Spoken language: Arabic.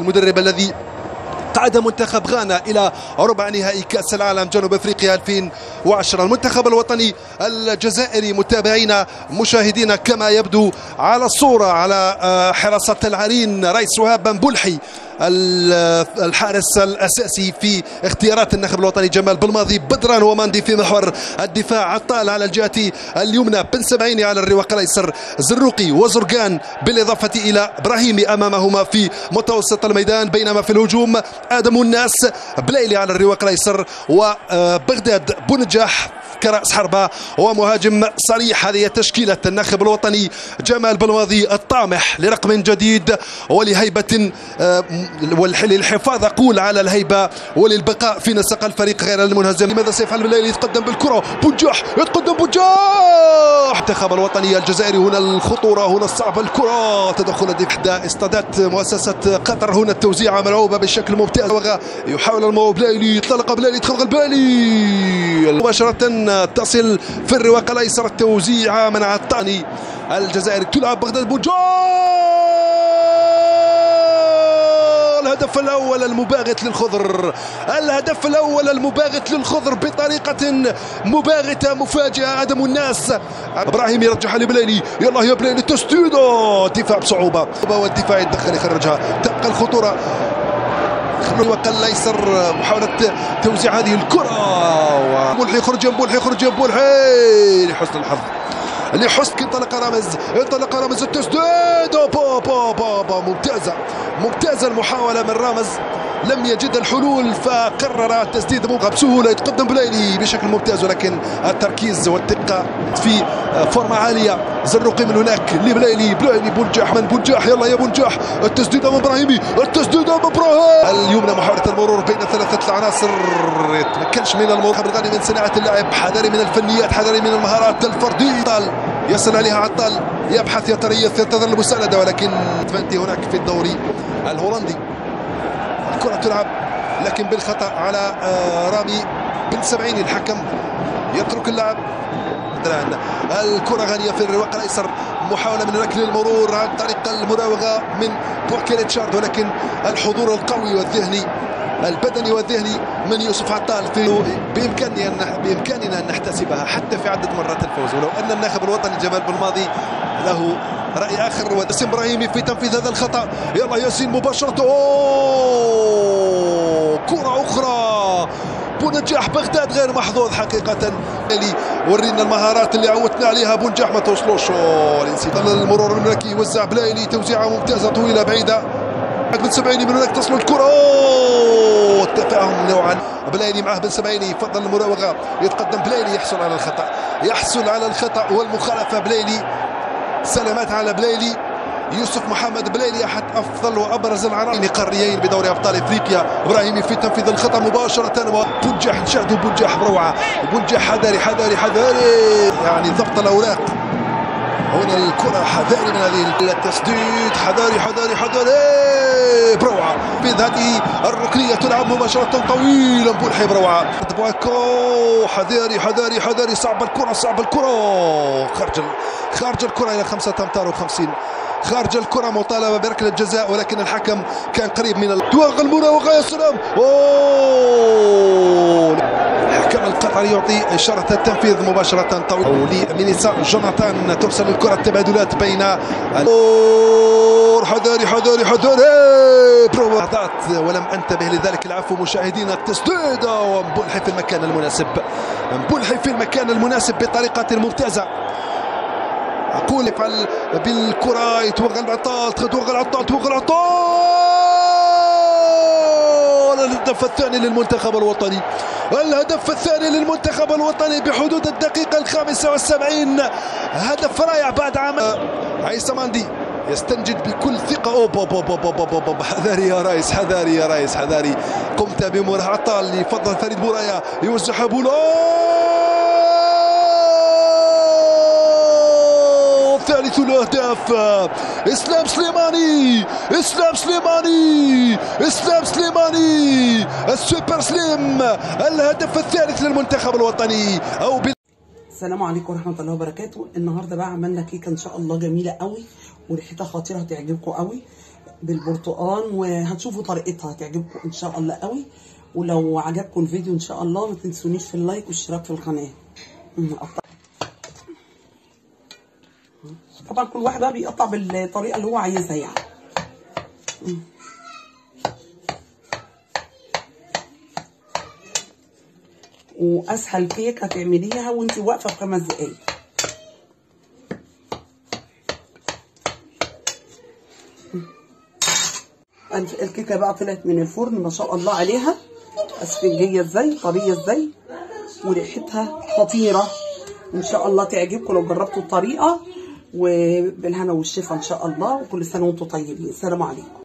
المدرب الذي قاد منتخب غانا إلى ربع نهائي كأس العالم جنوب أفريقيا 2000 وعشرة المنتخب الوطني الجزائري متابعينا مشاهدينا كما يبدو على الصورة على آه، حراسة العرين رئيس وهاب بن بلحي آه، الحارس الأساسي في اختيارات النخب الوطني جمال بالماضي بدران وماندي في محور الدفاع عطال على الجهة اليمنى بن سبعيني على الرواق الأيسر زروقي وزرقان بالإضافة إلى ابراهيمي أمامهما في متوسط الميدان بينما في الهجوم آدم الناس بليلي على الرواق الأيسر وبغداد آه، بن بونجاح كرأس حربة ومهاجم صريح. هذه تشكيلة الناخب الوطني جمال بلواضي الطامح لرقم جديد ولهيبة آه، وللحفاظ أقول على الهيبة وللبقاء في نسق الفريق غير المنهزم. لماذا سيفعل بالليل؟ يتقدم بالكرة. بوجاح يتقدم بوجاح. المنتخب الوطني الجزائري هنا الخطورة هنا الصعبة الكرة. تدخل إحدى استادات مؤسسة قطر. هنا التوزيع ملعوبة بشكل ممتاز. يحاول المو بلايلي يطلق بلايلي يدخل البالي مباشرة تصل في الرواق الأيسر التوزيع من عطاني الجزائري تلعب بغداد بوجول. الهدف الأول المباغت للخضر. الهدف الأول المباغت للخضر بطريقة مباغتة مفاجئة عدم الناس. إبراهيم يرجعها لبليلي يلا يا بليلي تسديده دفاع بصعوبة. والدفاع يتدخل يخرجها. تبقى الخطورة. وقل الايسر محاولة توزيع هذه الكرة. وملحي يخرج ملحي يخرج ملحي لحسن الحظ. لحسن انطلق رامز انطلق رامز التسديد. با با با با ممتازة ممتازة المحاولة من رامز. لم يجد الحلول فقرر تسديد بسهوله يتقدم بلايلي بشكل ممتاز. ولكن التركيز والدقة في فورمة عالية زرقي من هناك لبلايلي بلايلي بنجاح من بنجاح؟ يلا يا بنجاح. التسديده من إبراهيمي التسديده من إبراهيم. اليمنى محاولة المرور بين ثلاثة العناصر. يتمكنش من المرور الغني من صناعة اللعب حذري من الفنيات حذري من المهارات الفردية. يصل عليها عطال يبحث يتريث ينتظر المساندة ولكن فانتي هناك في الدوري الهولندي. الكرة تلعب لكن بالخطأ على آه، رامي بن سبعين الحكم. يترك اللعب الكرة غالية في الرواق الأيسر. محاولة من ركل المرور عن طريق المراوغة من بوركيليتشارد ولكن الحضور القوي والذهني البدني والذهني من يوسف عطال في بإمكاننا ان بإمكاننا أن نحتسبها حتى في عدة مرات الفوز. ولو أن الناخب الوطني جمال بالماضي له رأي آخر وياسين إبراهيمي في تنفيذ هذا الخطأ. يلا ياسين مباشرة. أوه! كرة أخرى! بونجاح بغداد غير محظوظ حقيقة. اللي ورينا المهارات اللي عودتنا عليها بونجاح ما توصلوش. المرور الملكي يوزع بلايلي توزيعة ممتازة طويلة بعيدة. بن سبعيني من هناك تصل الكرة. التفاهم نوعا. بلايلي معه بن سبعيني يفضل المراوغة. يتقدم بلايلي يحصل على الخطأ. يحصل على الخطأ والمخالفة. بلايلي سلامات على بلايلي يوسف محمد بلايلي أحد أفضل وأبرز العناصر قاريين بدوري أبطال إفريقيا. ابراهيمي في تنفيذ الخطا مباشرة وبنجح نشاهدوا بنجح بروعه بنجح حذاري حذاري حذاري. يعني ضبط الأوراق. هنا الكرة حذاري من هذه التسديد. حذاري حذاري حذاري. هذه الركنية تلعب مباشرة طويلا بولحي بروعة بواكو حذاري حذاري حذاري صعب الكرة صعب الكرة. خارج خارج الكرة إلى خمسة أمتار وخمسين. خارج الكرة مطالبة بركلة جزاء ولكن الحكم كان قريب من الدواغ المراوغة يا سلام أوه! الحكم القطري يعطي إشارة التنفيذ مباشرة طويل لمينيسا جوناثان. ترسل الكرة التبادلات بين حذاري حذاري حذاري بروفات ولم أنتبه لذلك. العفو مشاهدينا. التسديد ومبولحي في المكان المناسب. مبولحي في المكان المناسب بطريقة ممتازة. أقول يفعل بالكرة. يتوغل عطال توغل عطال توغل عطال الهدف الثاني للمنتخب الوطني. الهدف الثاني للمنتخب الوطني بحدود الدقيقة الخامسة والسبعين. هدف رائع بعد عام. عيسى ماندي يستنجد بكل ثقة. أوب أوب أوب أوب أوب أوب أوب. حذاري يا ريس حذاري يا ريس حذاري. قمت بمراهقة عطال يفضل فريد بورايا يوزعها بولا. ثالث الأهداف. إسلام سليماني إسلام سليماني إسلام سليماني. السوبر سليم الهدف الثالث للمنتخب الوطني. أو السلام عليكم ورحمة الله وبركاته. النهارده بقى عملنا كيكة إن شاء الله جميلة قوي وريحتها خطيرة هتعجبكم قوي. بالبرتقال وهتشوفوا طريقتها هتعجبكم إن شاء الله قوي. ولو عجبكم الفيديو إن شاء الله ما تنسونيش في ال like والاشتراك في القناة. طبعا كل واحد بقى بيقطع بالطريقة اللي هو عايزها يعني. وأسهل كيك هتعمليها وانت واقفة في خمس دقايق. الكيكة بقى طلعت من الفرن ما شاء الله عليها. أسفنجية إزاي؟ طرية إزاي؟ وريحتها خطيرة. إن شاء الله تعجبكم لو جربتوا الطريقة. وبالهنا والشفا إن شاء الله. وكل سنة وأنتم طيبين. السلام عليكم.